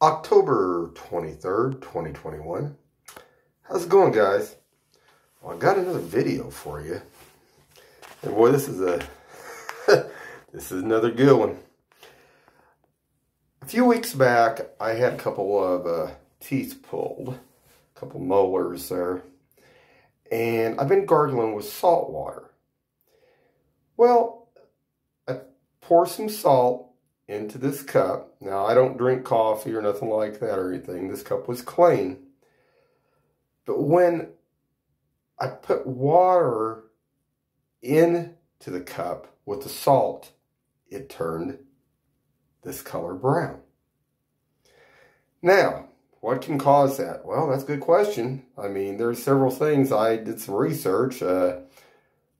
October 23rd, 2021. How's it going, guys? Well, I got another video for you. And boy, this is a this is another good one. A few weeks back, I had a couple of uh, teeth pulled, a couple molars there, and I've been gargling with salt water. Well, I pour some salt into this cup. Now, I don't drink coffee or nothing like that or anything. This cup was clean. But when I put water into the cup with the salt, it turned this color brown. Now, what can cause that? Well, that's a good question. I mean, there's several things. I did some research. Uh,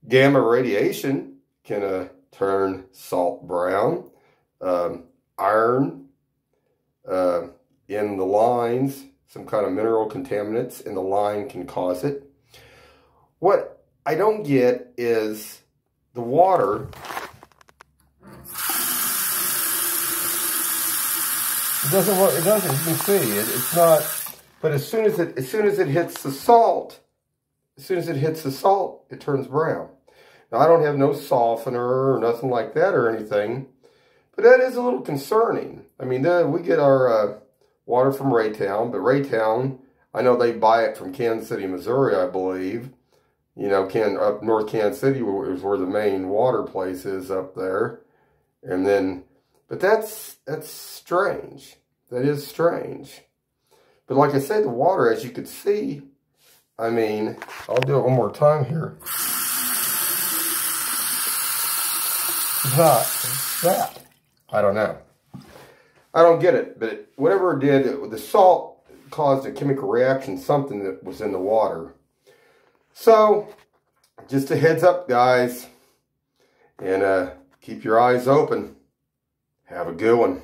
gamma radiation can uh, turn salt brown um, iron uh, in the lines, some kind of mineral contaminants in the line can cause it. What I don't get is the water. It doesn't work. It doesn't. You can see it. It's not. But as soon as it as soon as it hits the salt, as soon as it hits the salt, it turns brown. Now I don't have no softener or nothing like that or anything. But that is a little concerning. I mean, we get our uh, water from Raytown, but Raytown, I know they buy it from Kansas City, Missouri, I believe. You know, Can up North Kansas City is where the main water place is up there. And then, but that's, that's strange. That is strange. But like I said, the water, as you could see, I mean, I'll do it one more time here. Not that. I don't know. I don't get it, but whatever it did, the salt caused a chemical reaction, something that was in the water. So, just a heads up, guys. And uh, keep your eyes open. Have a good one.